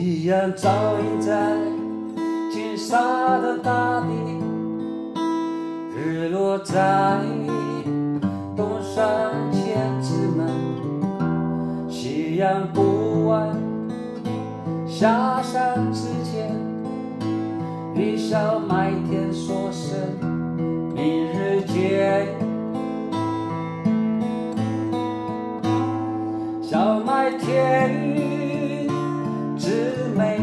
夕阳照映在金沙的大地，日落在东山千子门，夕阳不晚，下山之前，一小麦田说声明日见，小麦田。to make.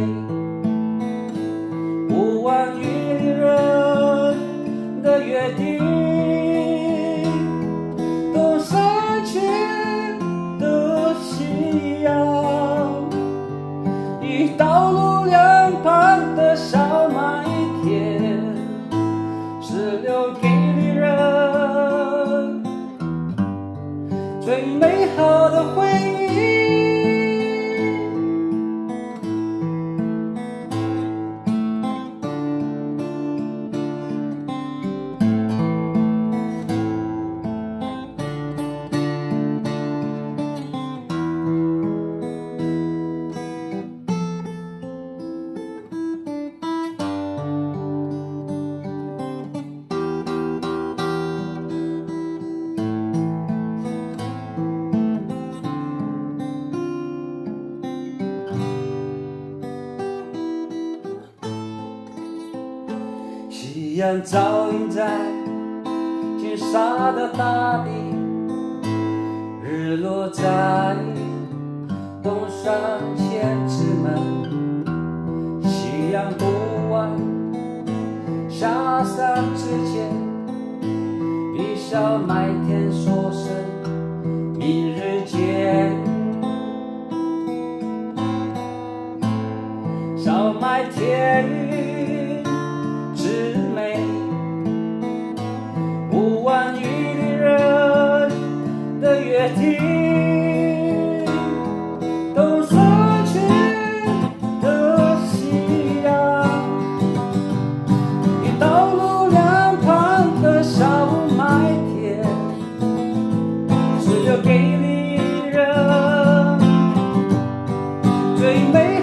Oh, 夕阳照映在金沙的大地，日落在东山千尺门。夕阳不晚，下山之前，一小麦田说声明日见。小麦田。made